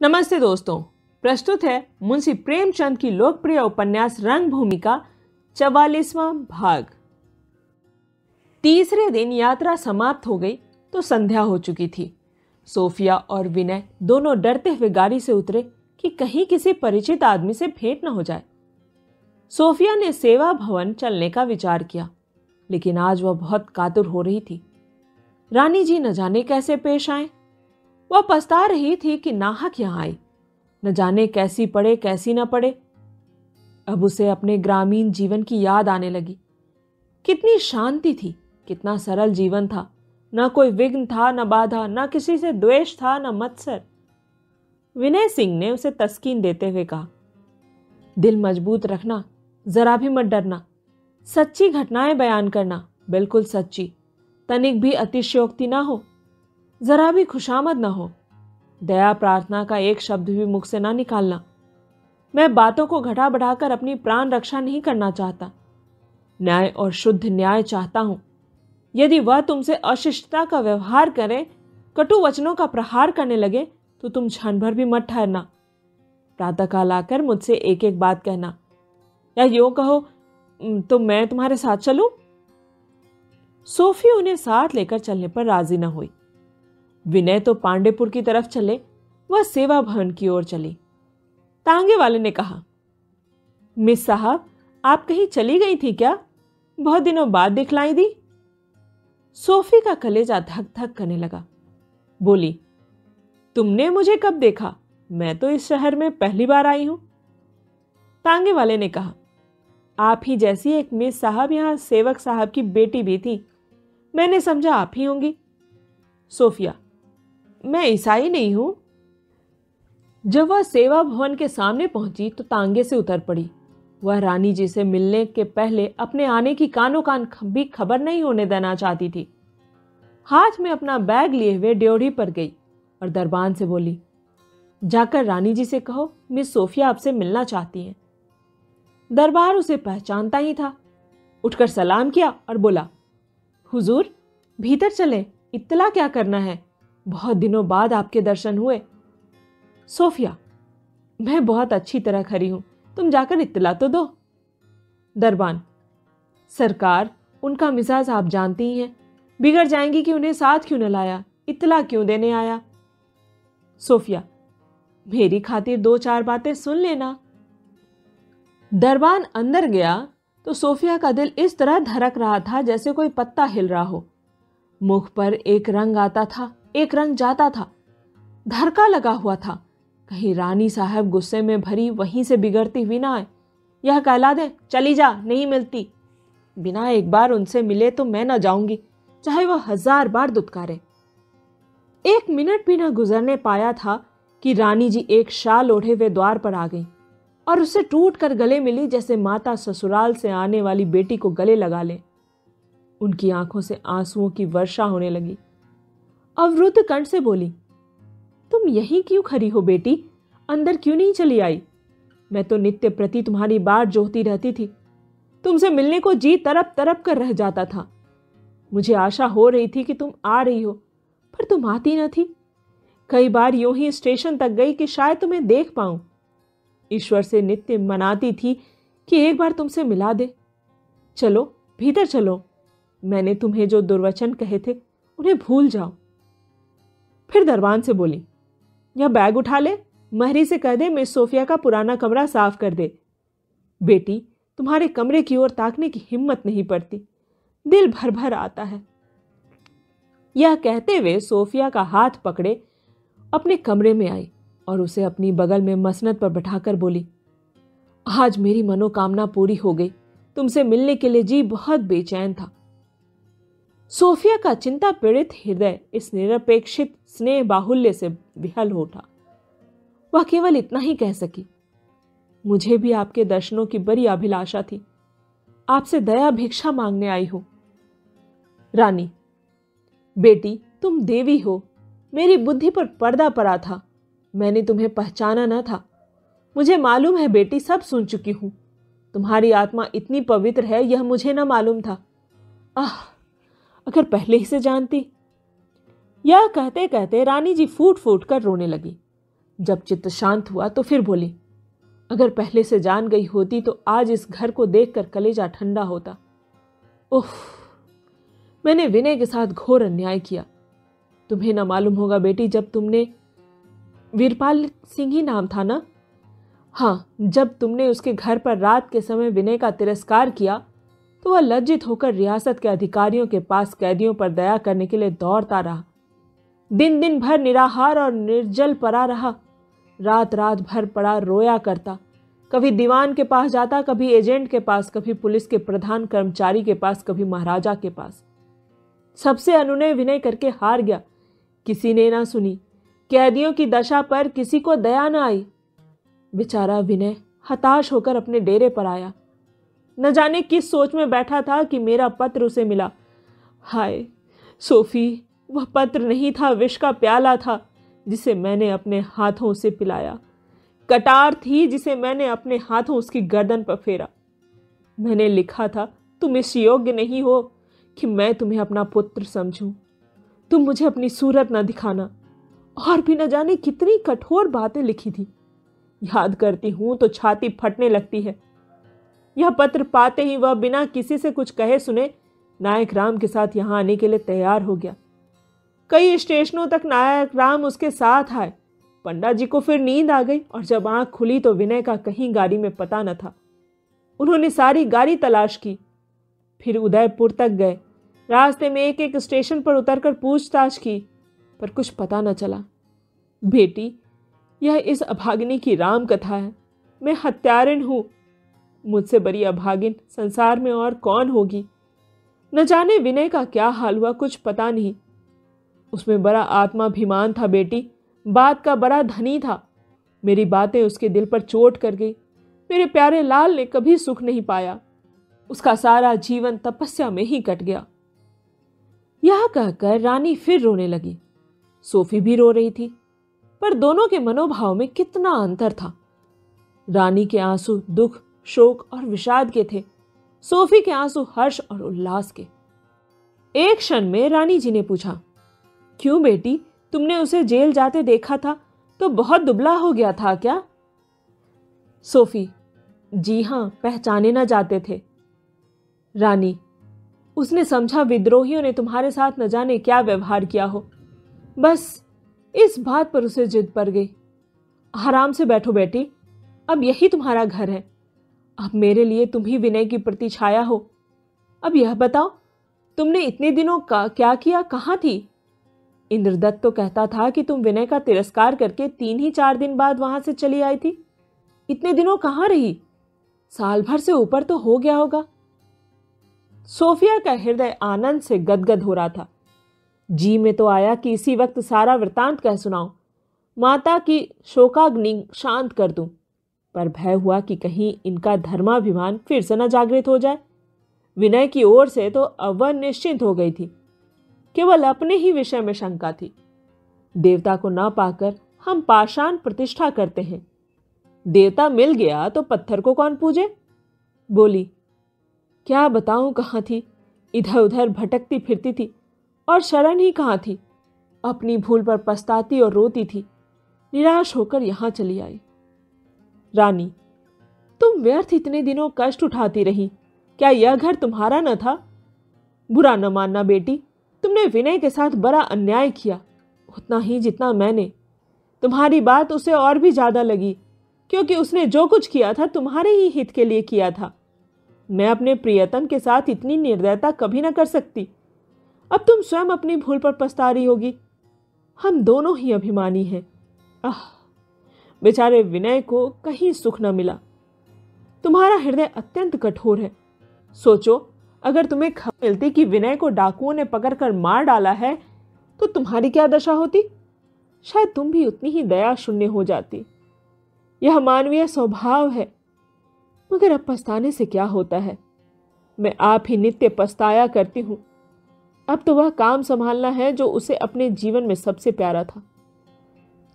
नमस्ते दोस्तों, प्रस्तुत है मुंशी प्रेमचंद की लोकप्रिय उपन्यास रंगभूमि का चवालीसवां भाग। तीसरे दिन यात्रा समाप्त हो गई तो संध्या हो चुकी थी। सोफिया और विनय दोनों डरते हुए गाड़ी से उतरे कि कहीं किसी परिचित आदमी से भेंट न हो जाए। सोफिया ने सेवा भवन चलने का विचार किया, लेकिन आज वह बहुत कातुर हो रही थी। रानी जी न जाने कैसे पेश आए वह पछता रही थी कि नाहक यहाँ आई। न जाने कैसी पड़े, कैसी न पड़े। अब उसे अपने ग्रामीण जीवन की याद आने लगी। कितनी शांति थी, कितना सरल जीवन था। न कोई विघ्न था, न बाधा, न किसी से द्वेष था, न मत्सर। विनय सिंह ने उसे तस्कीन देते हुए कहा, दिल मज़बूत रखना, जरा भी मत डरना। सच्ची घटनाएँ बयान करना, बिल्कुल सच्ची। तनिक भी अतिशयोक्ति ना हो जरा भी खुशामद ना हो। दया प्रार्थना का एक शब्द भी मुख से ना निकालना। मैं बातों को घटा बढ़ाकर अपनी प्राण रक्षा नहीं करना चाहता। न्याय और शुद्ध न्याय चाहता हूँ। यदि वह तुमसे अशिष्टता का व्यवहार करे, कटु वचनों का प्रहार करने लगे तो तुम क्षण भर भी मत ठहरना। प्रातःकाल आकर मुझसे एक एक बात कहना। या यो कहो तो मैं तुम्हारे साथ चलूँ? सोफी उन्हें साथ लेकर चलने पर राज़ी न हुई। विनय तो पांडेपुर की तरफ़ चले, वह सेवा भवन की ओर चली। तांगे वाले ने कहा, मिस साहब, आप कहीं चली गई थी क्या? बहुत दिनों बाद दिखलाई दी? सोफी का कलेजा धक धक करने लगा। बोली, तुमने मुझे कब देखा? मैं तो इस शहर में पहली बार आई हूँ। तांगे वाले ने कहा, आप ही जैसी एक मिस साहब यहाँ सेवक साहब की बेटी भी थी। मैंने समझा आप ही होंगी। सोफिया मैं ईसाई नहीं हूँ। जब वह सेवा भवन के सामने पहुँची तो तांगे से उतर पड़ी। वह रानी जी से मिलने के पहले अपने आने की कानों कान भी खबर नहीं होने देना चाहती थी। हाथ में अपना बैग लिए हुए ड्योढ़ी पर गई और दरबान से बोली, जाकर रानी जी से कहो मिस सोफिया आपसे मिलना चाहती हैं। दरबार उसे पहचानता ही था। उठकर सलाम किया और बोला, हुजूर, भीतर चले इतला क्या करना है? बहुत दिनों बाद आपके दर्शन हुए। सोफिया, मैं बहुत अच्छी तरह खरी हूँ। तुम जाकर इतला तो दो। दरबान, सरकार, उनका मिजाज आप जानती ही। हैं बिगड़ जाएँगी कि उन्हें साथ क्यों न लाया? इतला क्यों देने आया? सोफिया, मेरी खातिर दो चार बातें सुन लेना। दरबान अंदर गया तो सोफिया का दिल इस तरह धड़क रहा था जैसे कोई पत्ता हिल रहा हो। मुख पर एक रंग आता था। एक रंग जाता था। धरका लगा हुआ था। कहीं रानी साहब गुस्से में भरी वहीं से बिगड़ती हुई ना आए। यह कहला दे, चली जा, नहीं मिलती। बिना एक बार उनसे मिले तो मैं ना जाऊँगी, चाहे वह हज़ार बार दुत्कारे। एक मिनट भी न गुजरने पाया था कि रानी जी एक शाल ओढ़े हुए द्वार पर आ गई और उसे टूट कर गले मिली जैसे माता ससुराल से आने वाली बेटी को गले लगा ले। उनकी आँखों से आंसुओं की वर्षा होने लगी। अवरुद्ध कंठ से बोली, तुम यहीं क्यों खड़ी हो बेटी? अंदर क्यों नहीं चली आई? मैं तो नित्य प्रति तुम्हारी बाट जोहती रहती थी। तुमसे मिलने को जी तरप तरप कर रह जाता था। मुझे आशा हो रही थी कि तुम आ रही हो, पर तुम आती न थी। कई बार यूँ ही स्टेशन तक गई कि शायद तुम्हें देख पाऊँ। ईश्वर से नित्य मनाती थी कि एक बार तुमसे मिला दे। चलो, भीतर चलो। मैंने तुम्हें जो दुर्वचन कहे थे, उन्हें भूल जाओ। फिर दरबान से बोली, यह बैग उठा ले, महरी से कह दे मिस सोफिया का पुराना कमरा साफ़ कर दे। बेटी, तुम्हारे कमरे की ओर ताकने की हिम्मत नहीं पड़ती। दिल भर भर आता है। यह कहते हुए सोफिया का हाथ पकड़े, अपने कमरे में आई और उसे अपनी बगल में मसनत पर बैठाकर बोली, आज मेरी मनोकामना पूरी हो गई। तुमसे मिलने के लिए जी बहुत बेचैन था। सोफिया का चिंता पीड़ित हृदय इस निरपेक्षित स्नेह बाहुल्य से विहल हो उठा। वह केवल इतना ही कह सकी, मुझे भी आपके दर्शनों की बड़ी अभिलाषा थी। आपसे दया भिक्षा मांगने आई हूँ। रानी, बेटी, तुम देवी हो। मेरी बुद्धि पर पर्दा पड़ा था। मैंने तुम्हें पहचाना न था। मुझे मालूम है बेटी सब सुन चुकी हूँ। तुम्हारी आत्मा इतनी पवित्र है, यह मुझे न मालूम था। आह, अगर पहले ही से जानती यह कहते कहते रानी जी फूट फूट कर रोने लगी। जब चित्त शांत हुआ तो फिर बोली, अगर पहले से जान गई होती तो आज इस घर को देखकर कलेजा ठंडा होता। उफ, मैंने विनय के साथ घोर अन्याय किया। तुम्हें ना मालूम होगा बेटी, जब तुमने वीरपाल सिंह ही नाम था ना? हाँ जब तुमने उसके घर पर रात के समय विनय का तिरस्कार किया तो वह लज्जित होकर रियासत के अधिकारियों के पास कैदियों पर दया करने के लिए दौड़ता रहा। दिन दिन भर निराहार और निर्जल पड़ा रहा। रात रात भर पड़ा रोया करता। कभी दीवान के पास जाता, कभी एजेंट के पास, कभी पुलिस के प्रधान कर्मचारी के पास, कभी महाराजा के पास। सबसे अनुनय विनय करके हार गया। किसी ने ना सुनी। कैदियों की दशा पर किसी को दया ना आई। बेचारा विनय हताश होकर अपने डेरे पर आया। न जाने किस सोच में बैठा था कि मेरा पत्र उसे मिला। हाय, सोफी वह पत्र नहीं था, विष का प्याला था, जिसे मैंने अपने हाथों से पिलाया। कटार थी, जिसे मैंने अपने हाथों उसकी गर्दन पर फेरा। मैंने लिखा था, तुम इस योग्य नहीं हो कि मैं तुम्हें अपना पुत्र समझूं। तुम मुझे अपनी सूरत न दिखाना। और भी न जाने कितनी कठोर बातें लिखी थी। याद करती हूँ तो छाती फटने लगती है। यह पत्र पाते ही वह बिना किसी से कुछ कहे सुने नायक राम के साथ यहाँ आने के लिए तैयार हो गया। कई स्टेशनों तक नायक राम उसके साथ आए। पंडा जी को फिर नींद आ गई और जब आँख खुली तो विनय का कहीं गाड़ी में पता न था। उन्होंने सारी गाड़ी तलाश की। फिर उदयपुर तक गए। रास्ते में एक एक स्टेशन पर उतरकर पूछताछ की, पर कुछ पता न चला। बेटी, यह इस अभागिनी की राम कथा है। मैं हत्यारिन हूँ। मुझसे बड़ी अभागिन संसार में और कौन होगी? न जाने विनय का क्या हाल हुआ, कुछ पता नहीं। उसमें बड़ा आत्माभिमान था बेटी। बात का बड़ा धनी था। मेरी बातें उसके दिल पर चोट कर गई। मेरे प्यारे लाल ने कभी सुख नहीं पाया। उसका सारा जीवन तपस्या में ही कट गया। यह कहकर रानी फिर रोने लगी। सोफी भी रो रही थी, पर दोनों के मनोभाव में कितना अंतर था। रानी के आँसू दुख, शोक और विषाद के थे। सोफी के आँसू हर्ष और उल्लास के। एक क्षण में रानी जी ने पूछा क्यों बेटी? तुमने उसे जेल जाते देखा था तो बहुत दुबला हो गया था क्या? सोफी, जी हाँ, पहचाने ना जाते थे। रानी, उसने समझा विद्रोहियों ने तुम्हारे साथ न जाने क्या व्यवहार किया हो। बस, इस बात पर उसे जिद पड़ गई। आराम से बैठो बेटी, अब यही तुम्हारा घर है। अब मेरे लिए तुम ही विनय की प्रति छाया हो। अब यह बताओ, तुमने इतने दिनों का क्या किया, कहाँ थी? इंद्रदत्त तो कहता था कि तुम विनय का तिरस्कार करके तीन ही चार दिन बाद वहाँ से चली आई थी। इतने दिनों कहाँ रही? साल भर से ऊपर तो हो गया होगा। सोफिया का हृदय आनंद से गदगद हो रहा था। जी में तो आया कि इसी वक्त सारा वृतांत कह सुनाऊं। माता की शोकाग्नि शांत कर दूँ, पर भय हुआ कि कहीं इनका धर्माभिमान फिर से न जागृत हो जाए। विनय की ओर से तो अवन निश्चिंत हो गई थी। केवल अपने ही विषय में शंका थी। देवता को ना पाकर हम पाषाण प्रतिष्ठा करते हैं। देवता मिल गया तो पत्थर को कौन पूजे? बोली, क्या बताऊँ कहाँ थी? इधर उधर भटकती फिरती थी और शरण ही कहाँ थी? अपनी भूल पर पछताती और रोती थी। निराश होकर यहाँ चली आई। रानी, तुम व्यर्थ इतने दिनों कष्ट उठाती रही। क्या यह घर तुम्हारा न था? बुरा न मानना बेटी। तुमने विनय के साथ बड़ा अन्याय किया, उतना ही जितना मैंने। तुम्हारी बात उसे और भी ज़्यादा लगी, क्योंकि उसने जो कुछ किया था तुम्हारे ही हित के लिए किया था। मैं अपने प्रियतम के साथ इतनी निर्दयता कभी ना कर सकती। अब तुम स्वयं अपनी भूल पर पछता रही होगी। हम दोनों ही अभिमानी हैं। आह, बेचारे विनय को कहीं सुख न मिला। तुम्हारा हृदय अत्यंत कठोर है। सोचो अगर तुम्हें खबर मिलती कि विनय को डाकुओं ने पकड़कर मार डाला है तो तुम्हारी क्या दशा होती? शायद तुम भी उतनी ही दया शून्य हो जाती। यह मानवीय स्वभाव है। मगर अब पछताने से क्या होता है? मैं आप ही नित्य पछताया करती हूँ। अब तो वह काम संभालना है जो उसे अपने जीवन में सबसे प्यारा था।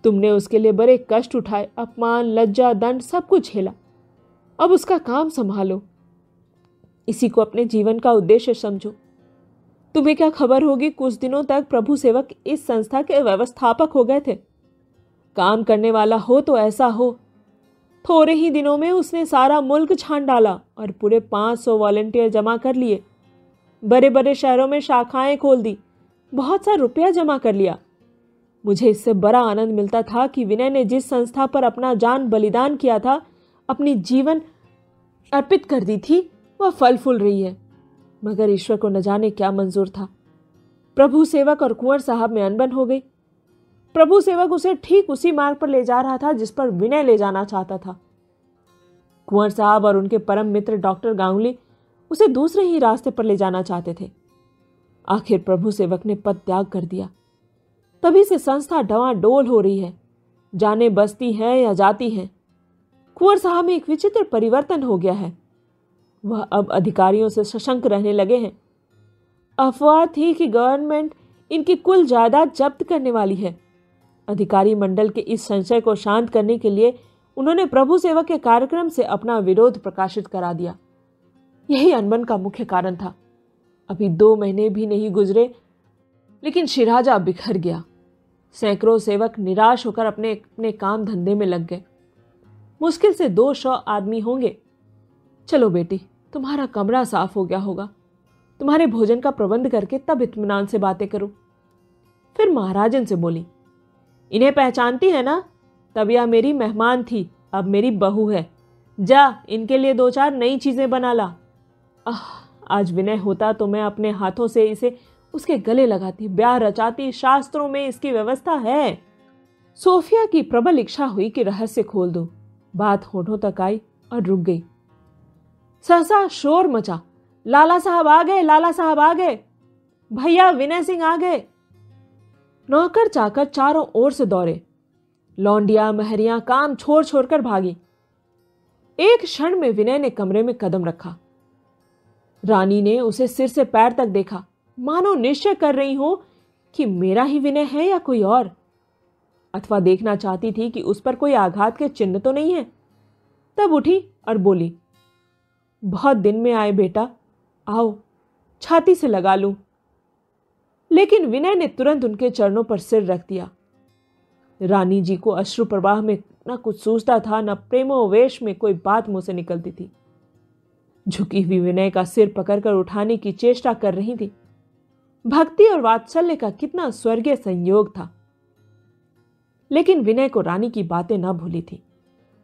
तुमने उसके लिए बड़े कष्ट उठाए, अपमान, लज्जा, दंड सब कुछ झेला। अब उसका काम संभालो। इसी को अपने जीवन का उद्देश्य समझो। तुम्हें क्या खबर होगी कुछ दिनों तक प्रभु सेवक इस संस्था के व्यवस्थापक हो गए थे? काम करने वाला हो तो ऐसा हो। थोड़े ही दिनों में उसने सारा मुल्क छान डाला और पूरे पाँच सौ वॉलेंटियर जमा कर लिए। बड़े बड़े शहरों में शाखाएँ खोल दी, बहुत सा रुपया जमा कर लिया। मुझे इससे बड़ा आनंद मिलता था कि विनय ने जिस संस्था पर अपना जान बलिदान किया था, अपनी जीवन अर्पित कर दी थी वह फल फूल रही है। मगर ईश्वर को न जाने क्या मंजूर था। प्रभु सेवक और कुंवर साहब में अनबन हो गई। प्रभु सेवक उसे ठीक उसी मार्ग पर ले जा रहा था जिस पर विनय ले जाना चाहता था। कुंवर साहब और उनके परम मित्र डॉक्टर गांगुली उसे दूसरे ही रास्ते पर ले जाना चाहते थे। आखिर प्रभु सेवक ने पद त्याग कर दिया। तभी से संस्था डवाडोल हो रही है। जाने बसती है या जाती है। कुंवर साहब में एक विचित्र परिवर्तन हो गया है। वह अब अधिकारियों से सशंक रहने लगे हैं। अफवाह थी कि गवर्नमेंट इनकी कुल जायदाद जब्त करने वाली है। अधिकारी मंडल के इस संशय को शांत करने के लिए उन्होंने प्रभु सेवा के कार्यक्रम से अपना विरोध प्रकाशित करा दिया। यही अनबन का मुख्य कारण था। अभी दो महीने भी नहीं गुजरे, लेकिन शिराजा बिखर गया। सैकड़ों सेवक निराश होकर अपने अपने काम धंधे में लग गए। मुश्किल से दो सौ आदमी होंगे। चलो बेटी। तुम्हारा कमरा साफ़ हो गया होगा। तुम्हारे भोजन का प्रबंध करके तब इत्मीनान से बातें करो। फिर महाराजन से बोली, इन्हें पहचानती है ना? तब यह मेरी मेहमान थी, अब मेरी बहू है। जा, इनके लिए दो चार नई चीज़ें बना ला। आह, आज विनय होता तो मैं अपने हाथों से इसे उसके गले लगाती। ब्याह रचाती, शास्त्रों में इसकी व्यवस्था है। सोफिया की प्रबल इच्छा हुई कि रहस्य खोल दो। बात होठों तक आई और रुक गई। सहसा शोर मचा। लाला साहब आ गए, लाला साहब आ गए। भैया विनय सिंह आ गए। नौकर चाकर चारों ओर से दौड़े। लौंडिया महरिया काम छोड़ छोड़कर भागी। एक क्षण में विनय ने कमरे में कदम रखा। रानी ने उसे सिर से पैर तक देखा। मानो निश्चय कर रही हो कि मेरा ही विनय है या कोई और? अथवा देखना चाहती थी कि उस पर कोई आघात के चिन्ह तो नहीं है? तब उठी और बोली बहुत दिन में आए बेटा। आओ, छाती से लगा लूँ। लेकिन विनय ने तुरंत उनके चरणों पर सिर रख दिया। रानी जी को अश्रु प्रवाह में न कुछ सूझता था, न प्रेमोवेश में कोई बात मुँह से निकलती थी। झुकी हुई विनय का सिर पकड़कर उठाने की चेष्टा कर रही थी। भक्ति और वात्सल्य का कितना स्वर्गीय संयोग था। लेकिन विनय को रानी की बातें न भूली थी।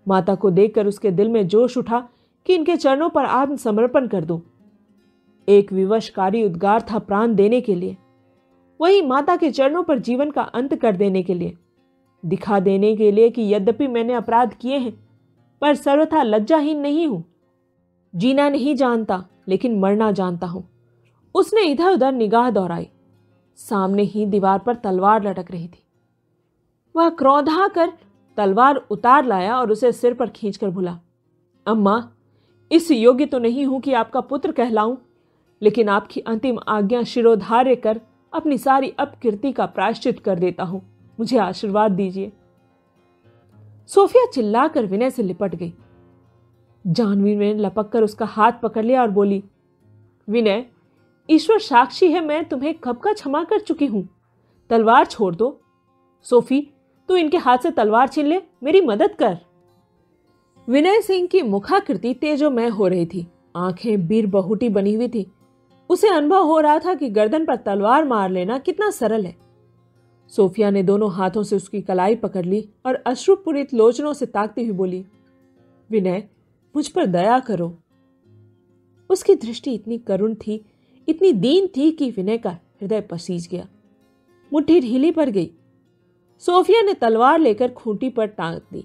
माता को देखकर उसके दिल में जोश उठा कि इनके चरणों पर आत्मसमर्पण कर दूँ। एक विवशकारी उद्गार था प्राण देने के लिए। वही माता के चरणों पर जीवन का अंत कर देने के लिए। दिखा देने के लिए कि यद्यपि मैंने अपराध किए हैं, पर सर्वथा लज्जाहीन नहीं हूँ। जीना नहीं जानता, लेकिन मरना जानता हूँ। उसने इधर उधर निगाह दोहराई। सामने ही दीवार पर तलवार लटक रही थी। वह क्रोधा कर तलवार उतार लाया और उसे सिर पर खींचकर भूला अम्मा इस योग्य तो नहीं हूँ कि आपका पुत्र कहलाऊं, लेकिन आपकी अंतिम आज्ञा शिरोधार्य कर अपनी सारी अपकीर्ति का प्रायश्चित कर देता हूँ। मुझे आशीर्वाद दीजिए। सोफिया चिल्लाकर विनय से लिपट गई। जानवी ने लपक कर उसका हाथ पकड़ लिया और बोली, विनय, ईश्वर साक्षी है, मैं तुम्हें कब का क्षमा कर चुकी हूँ? तलवार छोड़ दो। सोफी, तू इनके हाथ से तलवार छीन ले, मेरी मदद कर। विनय सिंह की मुखाकृति तेजोमय हो रही थी। आँखें बीर बहुटी बनी हुई थी। उसे अनुभव हो रहा था कि गर्दन पर तलवार मार लेना कितना सरल है। सोफिया ने दोनों हाथों से उसकी कलाई पकड़ ली और अश्रुपुरित लोचनों से ताकती हुई बोली, विनय, मुझ पर दया करो। उसकी दृष्टि इतनी करुण थी, इतनी दीन थी कि विनय का हृदय पसीज गया। मुट्ठी ढीली पड़ गई। सोफिया ने तलवार लेकर खूंटी पर टांग दी।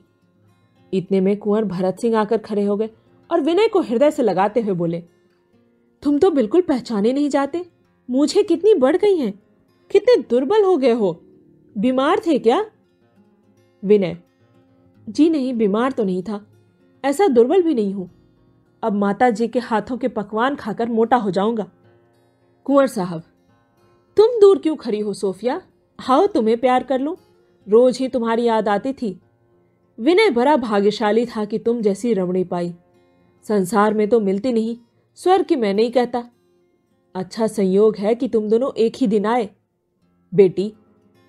इतने में कुंवर भरत सिंह आकर खड़े हो गए और विनय को हृदय से लगाते हुए बोले, तुम तो बिल्कुल पहचाने नहीं जाते। मुझे कितनी बढ़ गई हैं। कितने दुर्बल हो गए हो। बीमार थे क्या? विनय, जी नहीं, बीमार तो नहीं था। ऐसा दुर्बल भी नहीं हूँ। अब माता जी के हाथों के पकवान खाकर मोटा हो जाऊँगा। कुंवर साहब, तुम दूर क्यों खड़ी हो सोफिया? हाओ तुम्हें प्यार कर लूँ। रोज ही तुम्हारी याद आती थी विनय बड़ा भाग्यशाली था कि तुम जैसी रमणी पाई। संसार में तो मिलती नहीं स्वर की मैं नहीं कहता। अच्छा संयोग है कि तुम दोनों एक ही दिन आए। बेटी,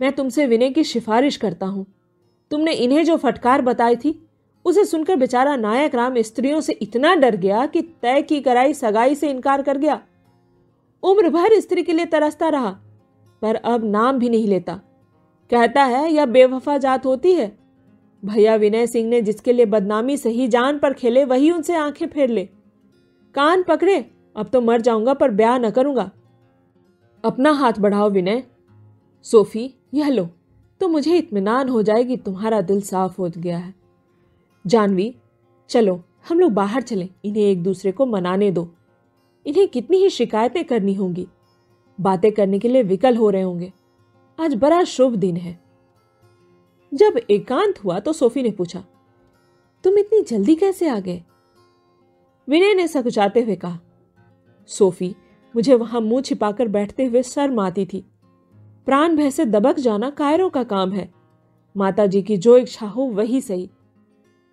मैं तुमसे विनय की सिफारिश करता हूँ। तुमने इन्हें जो फटकार बताई थी, उसे सुनकर बेचारा नायक राम स्त्रियों से इतना डर गया कि तय की कराई सगाई से इनकार कर गया। उम्र भर स्त्री के लिए तरसता रहा, पर अब नाम भी नहीं लेता। कहता है, यह बेवफा जात होती है। भैया विनय सिंह ने जिसके लिए बदनामी सही जान पर खेले, वही उनसे आँखें फेर ले। कान पकड़े, अब तो मर जाऊँगा पर ब्याह न करूँगा। अपना हाथ बढ़ाओ विनय। सोफी, यह लो तो मुझे इत्मीनान हो जाएगी, तुम्हारा दिल साफ़ हो गया है। जानवी, चलो, हम लोग बाहर चलें, इन्हें एक दूसरे को मनाने दो। इन्हें कितनी ही शिकायतें करनी होंगी। बातें करने के लिए विकल हो रहे होंगे। आज बड़ा शुभ दिन है। जब एकांत हुआ तो सोफी ने पूछा, तुम इतनी जल्दी कैसे आ गए? विनय ने सकुचाते हुए कहा, सोफी, मुझे वहाँ मुँह छिपाकर बैठते हुए शर्म आती थी। प्राण भय से दबक जाना कायरों का काम है। माता जी की जो इच्छा हो वही सही।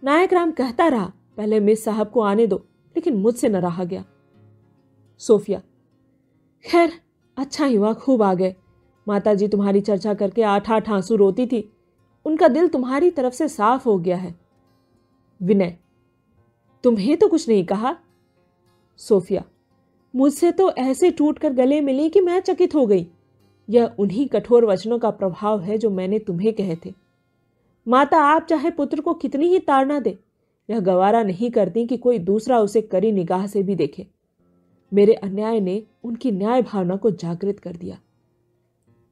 नायक राम कहता रहा, पहले मिस साहब को आने दो, लेकिन मुझसे न रहा गया। सोफिया, खैर अच्छा ही हुआ खूब आ गए। माता जी तुम्हारी चर्चा करके आठ आठ आँसू रोती थी उनका दिल तुम्हारी तरफ़ से साफ़ हो गया है। विनय, तुम्हें तो कुछ नहीं कहा। सोफिया, मुझसे तो ऐसे टूटकर गले मिली कि मैं चकित हो गई। यह उन्हीं कठोर वचनों का प्रभाव है जो मैंने तुम्हें कहे थे। माता, आप चाहे पुत्र को कितनी ही ताड़ना दे। यह गवारा नहीं करती कि कोई दूसरा उसे करी निगाह से भी देखे। मेरे अन्याय ने उनकी न्याय भावना को जागृत कर दिया।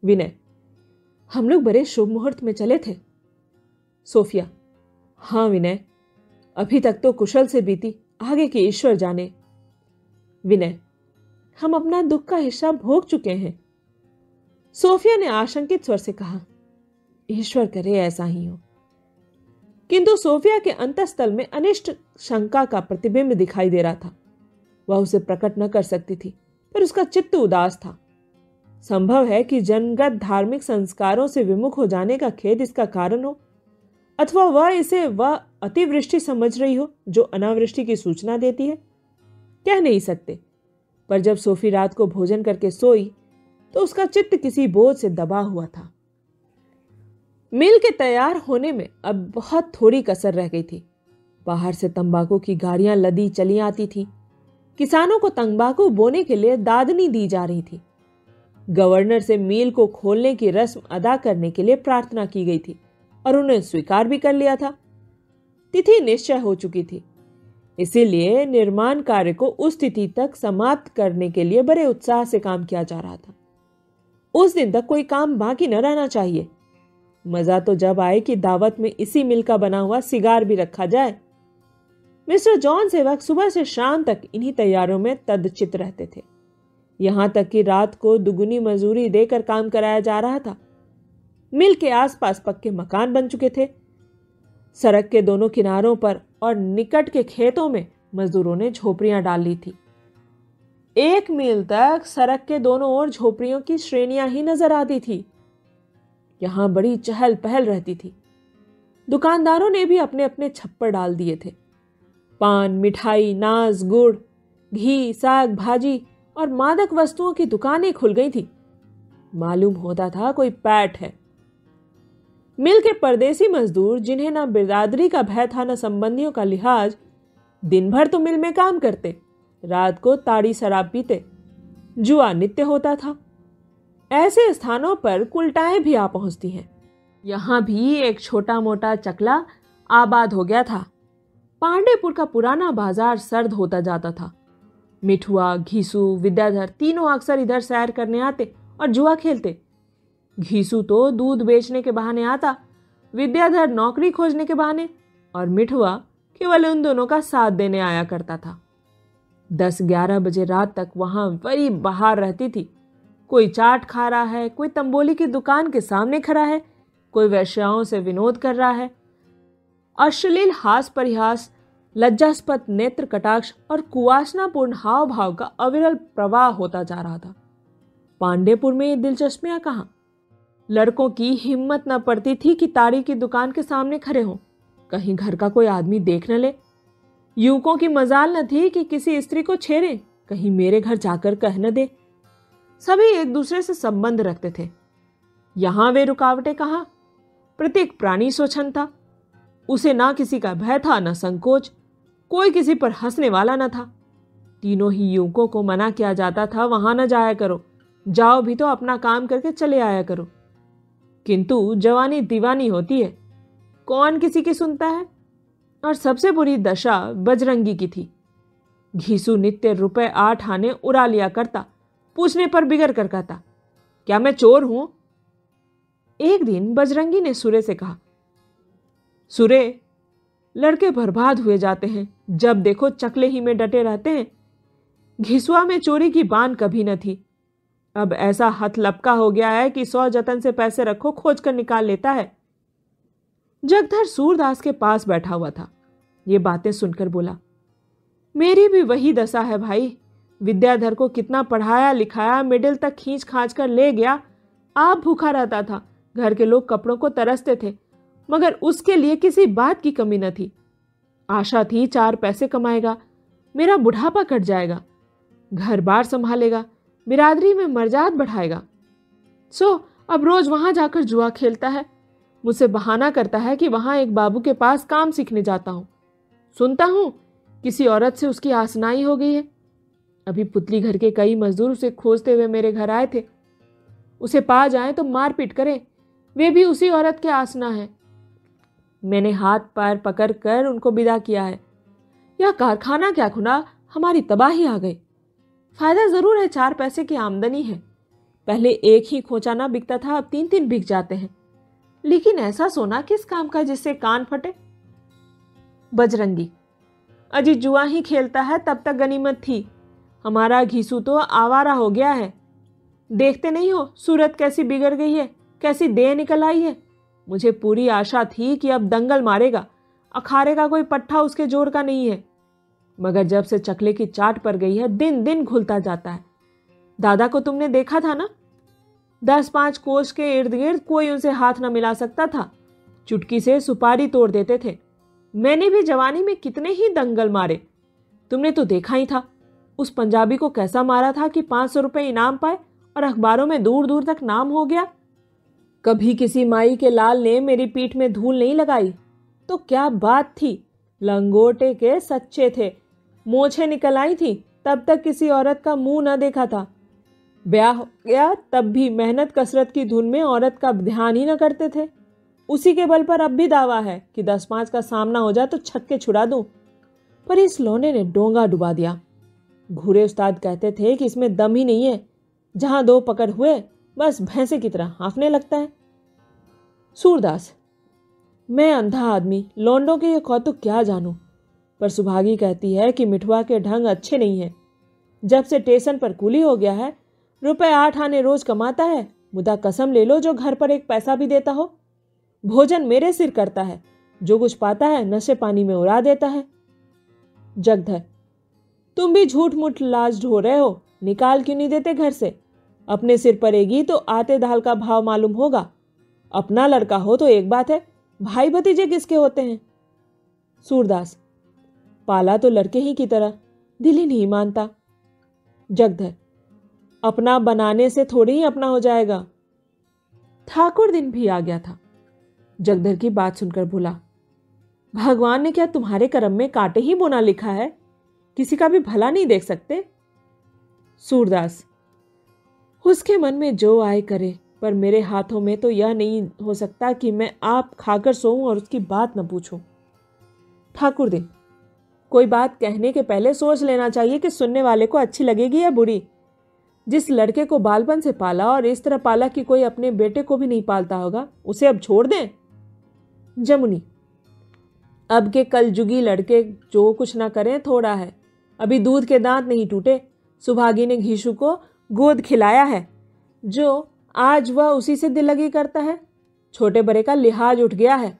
विनय हम लोग बड़े शुभ मुहूर्त में चले थे। सोफिया हाँ विनय, अभी तक तो कुशल से बीती, आगे के ईश्वर जाने। विनय, हम अपना दुख का हिस्सा भोग चुके हैं। सोफिया ने आशंकित स्वर से कहा, ईश्वर करे ऐसा ही हो। किंतु सोफिया के अंतस्थल में अनिष्ट शंका का प्रतिबिंब दिखाई दे रहा था। वह उसे प्रकट न कर सकती थी, पर उसका चित्त उदास था। संभव है कि जनगत धार्मिक संस्कारों से विमुख हो जाने का खेद इसका कारण हो, अथवा वह इसे वह अतिवृष्टि समझ रही हो, जो अनावृष्टि की सूचना देती है। कह नहीं सकते, पर जब सोफी रात को भोजन करके सोई तो उसका चित्त किसी बोझ से दबा हुआ था। मिल के तैयार होने में अब बहुत थोड़ी कसर रह गई थी। बाहर से तंबाकू की गाड़ियाँ लदी चली आती थी। किसानों को तंबाकू बोने के लिए दादनी दी जा रही थी। गवर्नर से मील को खोलने की रस्म अदा करने के लिए प्रार्थना की गई थी और उन्हें स्वीकार भी कर लिया था। तिथि निश्चय हो चुकी थी। इसीलिए निर्माण कार्य को उस तिथि तक समाप्त करने के लिए बड़े उत्साह से काम किया जा रहा था। उस दिन तक कोई काम बाकी न रहना चाहिए। मज़ा तो जब आए कि दावत में इसी मिल का बना हुआ सिगार भी रखा जाए। मिस्टर जॉन सेवक सुबह से शाम तक इन्हीं तैयारियों में तदचित रहते थे। यहाँ तक कि रात को दुगुनी मजदूरी देकर काम कराया जा रहा था। मिल के आसपास पक्के मकान बन चुके थे। सड़क के दोनों किनारों पर और निकट के खेतों में मजदूरों ने झोपड़ियाँ डाल ली थी। एक मील तक सड़क के दोनों ओर झोपड़ियों की श्रेणियाँ ही नज़र आती थी। यहाँ बड़ी चहल पहल रहती थी। दुकानदारों ने भी अपने अपने छप्पर डाल दिए थे। पान, मिठाई नाज गुड़, घी, साग, भाजी और मादक वस्तुओं की दुकानें खुल गई थी। मालूम होता था कोई पैट है। मिल के परदेसी मजदूर, जिन्हें ना बिरादरी का भय था, न संबंधियों का लिहाज दिन भर तो मिल में काम करते, रात को ताड़ी शराब पीते, जुआ नित्य होता था। ऐसे स्थानों पर कुलटाएँ भी आ पहुँचती हैं। यहाँ भी एक छोटा मोटा चकला आबाद हो गया था। पांडेपुर का पुराना बाज़ार सर्द होता जाता था। मिठुआ, घीसू, विद्याधर तीनों अक्सर इधर सैर करने आते और जुआ खेलते। घीसू तो दूध बेचने के बहाने आता, विद्याधर नौकरी खोजने के बहाने और मिठुआ केवल उन दोनों का साथ देने आया करता था। दस ग्यारह बजे रात तक वहाँ बड़ी बहार रहती थी। कोई चाट खा रहा है, कोई तंबोली की दुकान के सामने खड़ा है, कोई वैश्याओं से विनोद कर रहा है। अश्लील हास परिहास लज्जास्पद नेत्र कटाक्ष और कुवासनापूर्ण हाव भाव का अविरल प्रवाह होता जा रहा था। पांडेपुर में ये दिलचस्पियाँ कहा? लड़कों की हिम्मत न पड़ती थी कि ताड़ी की दुकान के सामने खड़े हों। कहीं घर का कोई आदमी देख न ले। युवकों की मजाल न थी कि किसी स्त्री को छेड़े, कहीं मेरे घर जाकर कह न दे। सभी एक दूसरे से संबंध रखते थे। यहाँ वे रुकावटें कहा? प्रत्येक प्राणी स्वच्छन था। उसे ना किसी का भय था, न संकोच कोई किसी पर हंसने वाला न था। तीनों ही युवकों को मना किया जाता था, वहाँ न जाया करो। जाओ भी तो अपना काम करके चले आया करो। किंतु जवानी दीवानी होती है। कौन किसी की सुनता है? और सबसे बुरी दशा बजरंगी की थी। घीसू नित्य रुपए आठ आने उड़ा लिया करता, पूछने पर बिगड़ कर कहता, क्या मैं चोर हूँ? एक दिन बजरंगी ने सुरे से कहा, सुरे, लड़के बर्बाद हुए जाते हैं। जब देखो चकले ही में डटे रहते हैं। घिसुआ में चोरी की बान कभी न थी। अब ऐसा हथ लपका हो गया है कि सौ जतन से पैसे रखो खोज कर निकाल लेता है। जगधर सूरदास के पास बैठा हुआ था। ये बातें सुनकर बोला, मेरी भी वही दशा है भाई। विद्याधर को कितना पढ़ाया, लिखाया, मिडिल तक खींच खांच कर ले गया। आप भूखा रहता था। घर के लोग कपड़ों को तरसते थे, मगर उसके लिए किसी बात की कमी न थी। आशा थी चार पैसे कमाएगा, मेरा बुढ़ापा कट जाएगा, घर बार संभालेगा, बिरादरी में मर्जाद बढ़ाएगा। सो, अब रोज वहाँ जाकर जुआ खेलता है, मुझसे बहाना करता है कि वहाँ एक बाबू के पास काम सीखने जाता हूँ। सुनता हूँ, किसी औरत से उसकी आसनाई हो गई है। अभी पुतली घर के कई मजदूर उसे खोजते हुए मेरे घर आए थे। उसे पा जाए तो मारपीट करें, वे भी उसी औरत के आसना है। मैंने हाथ पैर पकड़ कर उनको विदा किया है। यह कारखाना क्या खुना? हमारी तबाही आ गई। फ़ायदा ज़रूर है चार पैसे की आमदनी है। पहले एक ही खोचा ना बिकता था, अब तीन तीन बिक जाते हैं। लेकिन ऐसा सोना किस काम का जिससे कान फटे? बजरंगी अजी जुआ ही खेलता है, तब तक गनीमत थी। हमारा घीसू तो आवारा हो गया है। देखते नहीं हो, सूरत कैसी बिगड़ गई है, कैसी देह निकल आई है? मुझे पूरी आशा थी कि अब दंगल मारेगा। अखारे का कोई पट्टा उसके ज़ोर का नहीं है। मगर जब से चकले की चाट पर गई है दिन दिन घुलता जाता है। दादा को तुमने देखा था ना? दस पाँच कोष के इर्द गिर्द कोई उनसे हाथ न मिला सकता था। चुटकी से सुपारी तोड़ देते थे। मैंने भी जवानी में कितने ही दंगल मारे। तुमने तो देखा ही था। उस पंजाबी को कैसा मारा था कि पाँच सौ रुपये इनाम पाए और अखबारों में दूर दूर तक नाम हो गया? कभी किसी माई के लाल ने मेरी पीठ में धूल नहीं लगाई? तो क्या बात थी? लंगोटे के सच्चे थे। मोछे निकल आई थी, तब तक किसी औरत का मुँह न देखा था। ब्याह हो गया, तब भी मेहनत कसरत की धुन में औरत का ध्यान ही न करते थे। उसी के बल पर अब भी दावा है कि दस पाँच का सामना हो जाए तो छक्के छुड़ा दूँ। पर इस लोने ने डोंगा डुबा दिया। घूरे उस्ताद कहते थे कि इसमें दम ही नहीं है। जहाँ दो पकड़ हुए बस भैंसे की तरह हाफने लगता है। सूरदास, मैं अंधा आदमी, लौंडों के ये कौतुक क्या जानूं? पर सुभागी कहती है कि मिठवा के ढंग अच्छे नहीं है। जब से टेशन पर कूली हो गया है, रुपए आठ आने रोज कमाता है, मुदा कसम ले लो जो घर पर एक पैसा भी देता हो। भोजन मेरे सिर करता है, जो कुछ पाता है नशे पानी में उड़ा देता है। जगधर, तुम भी झूठ मूठ लाज ढो रहे हो, निकाल क्यों नहीं देते घर से? अपने सिर पड़ेगी तो आते दाल का भाव मालूम होगा। अपना लड़का हो तो एक बात है, भाई भतीजे किसके होते हैं? सूरदास, पाला तो लड़के ही की तरह, दिल ही नहीं मानता। जगधर, अपना बनाने से थोड़ी ही अपना हो जाएगा। ठाकुर दिन भी आ गया था। जगधर की बात सुनकर बोला, भगवान ने क्या तुम्हारे कर्म में कांटे ही बोना लिखा है? किसी का भी भला नहीं देख सकते? सूरदास उसके मन में जो आए करे, पर मेरे हाथों में तो यह नहीं हो सकता कि मैं आप खाकर सोऊं और उसकी बात न पूछूँ। ठाकुर दिन कोई बात कहने के पहले सोच लेना चाहिए कि सुनने वाले को अच्छी लगेगी या बुरी। जिस लड़के को बालपन से पाला और इस तरह पाला कि कोई अपने बेटे को भी नहीं पालता होगा, उसे अब छोड़ दें? जमुनी, अब के कल जुगी लड़के जो कुछ ना करें, थोड़ा है। अभी दूध के दांत नहीं टूटे। सुभागी ने घीशु को गोद खिलाया है। जो आज वह उसी से दिल लगी करता है। छोटे बड़े का लिहाज उठ गया है।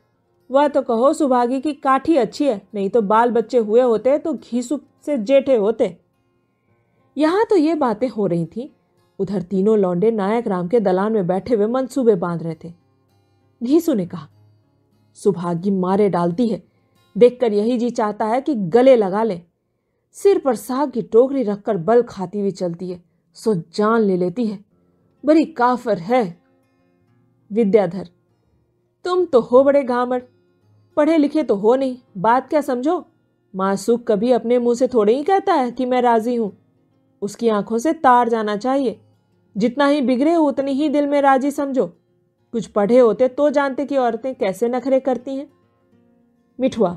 वह तो कहो सुभागी की काठी अच्छी है, नहीं तो बाल बच्चे हुए होते तो घीसु से जेठे होते। यहाँ तो ये बातें हो रही थी। उधर तीनों लौंडे नायक राम के दलान में बैठे हुए मंसूबे बाँध रहे थे। घीसु ने कहा, सुभागी मारे डालती है। देखकर यही जी चाहता है कि गले लगा ले। सिर पर साग की टोकरी रखकर बल खाती हुई चलती है। सो जान ले लेती है। बड़ी काफर है। विद्याधर, तुम तो हो बड़े घामड़। पढ़े लिखे तो हो नहीं। बात क्या समझो? मासूक कभी अपने मुँह से थोड़े ही कहता है कि मैं राज़ी हूँ। उसकी आँखों से तार जाना चाहिए। जितना ही बिगड़े हो उतनी ही दिल में राज़ी समझो। कुछ पढ़े होते तो जानते कि औरतें कैसे नखरे करती हैं। मिठुआ,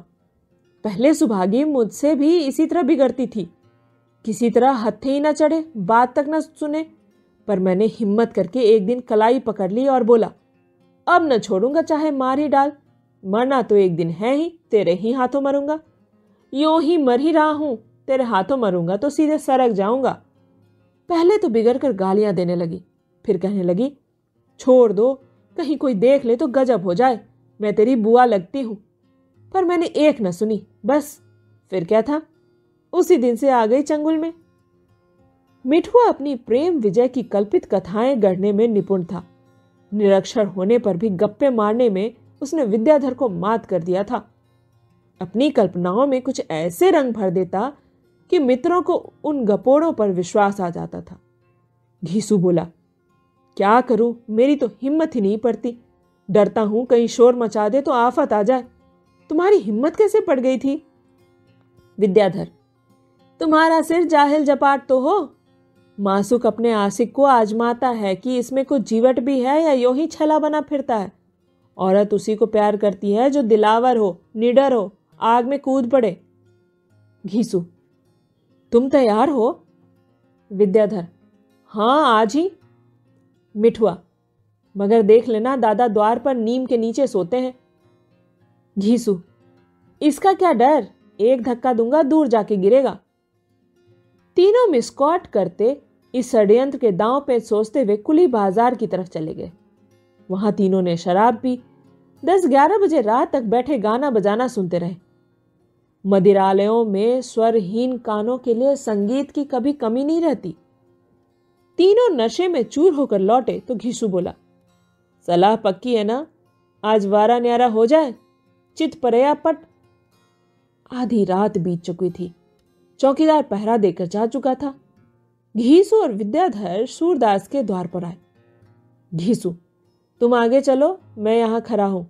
पहले सुभागी मुझसे भी इसी तरह बिगड़ती थी। किसी तरह हथे ही ना चढ़े, बात तक ना सुने। पर मैंने हिम्मत करके एक दिन कलाई पकड़ ली और बोला, अब न छोड़ूँगा चाहे मार ही डाल। मरना तो एक दिन है ही, तेरे ही हाथों मरूँगा। यो ही मर ही रहा हूँ, तेरे हाथों मरूँगा तो सीधे सरक जाऊँगा। पहले तो बिगड़ कर गालियाँ देने लगी, फिर कहने लगी, छोड़ दो, कहीं कोई देख ले तो गजब हो जाए, मैं तेरी बुआ लगती हूँ। पर मैंने एक न सुनी, बस, फिर क्या था? उसी दिन से आ गई चंगुल में। मिठुआ अपनी प्रेम विजय की कल्पित कथाएँ गढ़ने में निपुण था। निरक्षर होने पर भी गप्पे मारने में उसने विद्याधर को मात कर दिया था। अपनी कल्पनाओं में कुछ ऐसे रंग भर देता कि मित्रों को उन गपोड़ों पर विश्वास आ जाता था। घीसू बोला, क्या करूँ? मेरी तो हिम्मत ही नहीं पड़ती। डरता हूँ कहीं शोर मचा दे तो आफत आ जाए। तुम्हारी हिम्मत कैसे पड़ गई थी? विद्याधर तुम्हारा सिर जाहिल जपाट तो हो। मासुक अपने आसिक को आजमाता है कि इसमें कुछ जीवट भी है या यो ही छला बना फिरता है। औरत उसी को प्यार करती है जो दिलावर हो, निडर हो, आग में कूद पड़े। घीसू, तुम तैयार हो? विद्याधर हाँ आज ही। मिठुआ, मगर देख लेना, दादा द्वार पर नीम के नीचे सोते हैं। घीसू, इसका क्या डर? एक धक्का दूँगा, दूर जाके गिरेगा। तीनों मिसकॉट करते इस षड्यंत्र के दांव पे सोचते हुए कुली बाज़ार की तरफ़ चले गए। वहाँ तीनों ने शराब पी। दस ग्यारह बजे रात तक बैठे गाना बजाना सुनते रहे। मदिरालयों में स्वरहीन कानों के लिए संगीत की कभी कमी नहीं रहती। तीनों नशे में चूर होकर लौटे तो घीसू बोला, सलाह पक्की है ना? आज वारा न्यारा हो जाए? चित परया पट? आधी रात बीत चुकी थी। चौकीदार पहरा देकर जा चुका था। घीसू और विद्याधर सूरदास के द्वार पर आए। घीसू, तुम आगे चलो, मैं यहाँ खड़ा हूँ।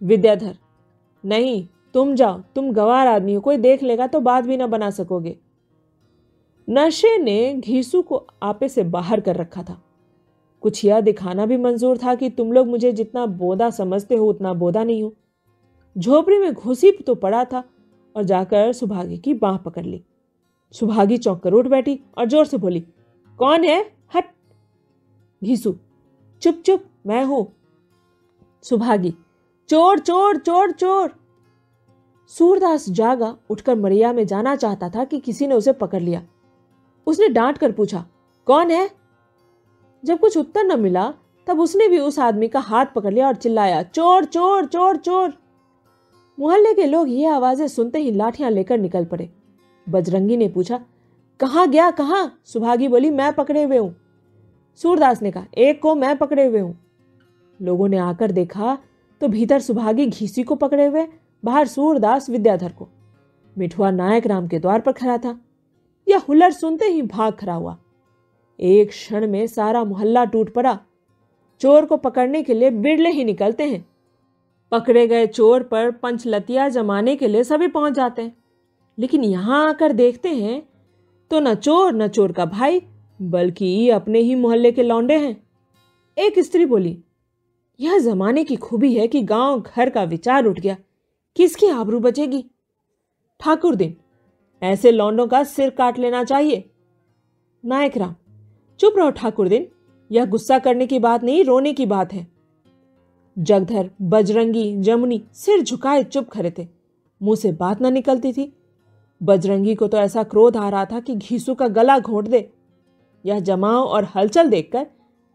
विद्याधर, नहीं, तुम जाओ, तुम गवार आदमी हो, कोई देख लेगा तो बात भी ना बना सकोगे। नशे ने घीसू को आपे से बाहर कर रखा था। कुछ यह दिखाना भी मंजूर था कि तुम लोग मुझे जितना बोधा समझते हो, उतना बोधा नहीं हो। झोपड़ी में घुसी तो पड़ा था और जाकर सुभागी की बाह पकड़ ली। सुभागी चौंक कर उठ बैठी और ज़ोर से बोली, कौन है? हट। घीसू, चुप चुप, मैं हूँ। सुभागी, चोर चोर चोर चोर। सूरदास जागा, उठकर मरिया में जाना चाहता था कि किसी ने उसे पकड़ लिया। उसने डांट कर पूछा, कौन है? जब कुछ उत्तर न मिला, तब उसने भी उस आदमी का हाथ पकड़ लिया और चिल्लाया, चोर चोर चोर चोर। मोहल्ले के लोग ये आवाज़ें सुनते ही लाठियाँ लेकर निकल पड़े। बजरंगी ने पूछा, कहा गया, कहा? सुभागी बोली, मैं पकड़े हुए हूँ। सूरदास ने कहा, एक को मैं पकड़े हुए हूँ। लोगों ने आकर देखा तो भीतर सुभागी घीसी को पकड़े हुए, बाहर सूरदास विद्याधर को। मिठुआ नायक राम के द्वार पर खड़ा था। यह हुलर सुनते ही भाग खड़ा हुआ। एक क्षण में सारा मोहल्ला टूट पड़ा। चोर को पकड़ने के लिए बिरले ही निकलते हैं। पकड़े गए चोर पर पंचलतिया जमाने के लिए सभी पहुँच जाते हैं। लेकिन यहाँ आकर देखते हैं तो न चोर न चोर का भाई, बल्कि अपने ही मोहल्ले के लौंडे हैं। एक स्त्री बोली, यह जमाने की खूबी है कि गाँव घर का विचार उठ गया। किसकी आबरू बचेगी? ठाकुर दिन, ऐसे लौंडों का सिर काट लेना चाहिए। नायक राम, चुप रहो ठाकुर दिन, यह गुस्सा करने की बात नहीं, रोने की बात है। जगधर, बजरंगी जमुनी सिर झुकाए चुप खड़े थे। मुँह से बात ना निकलती थी। बजरंगी को तो ऐसा क्रोध आ रहा था कि घीसू का गला घोट दे। यह जमाव और हलचल देखकर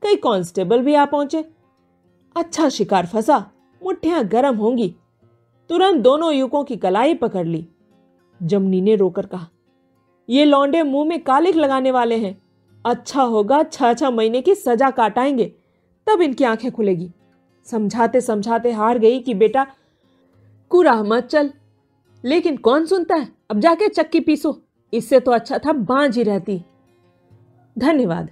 कई कांस्टेबल भी आ पहुँचे। अच्छा शिकार फंसा मुठ्ठियाँ गर्म होंगी। तुरंत दोनों युवकों की कलाई पकड़ ली। जमनी ने रोकर कहा, ये लौंडे मुँह में कालिक लगाने वाले हैं। अच्छा होगा छह छह महीने की सजा काटाएँगे, तब इनकी आँखें खुलेगी। समझाते समझाते हार गई कि बेटा कुरा मत चल। लेकिन कौन सुनता है? अब जाके चक्की पीसो। इससे तो अच्छा था बांझ ही रहती। धन्यवाद।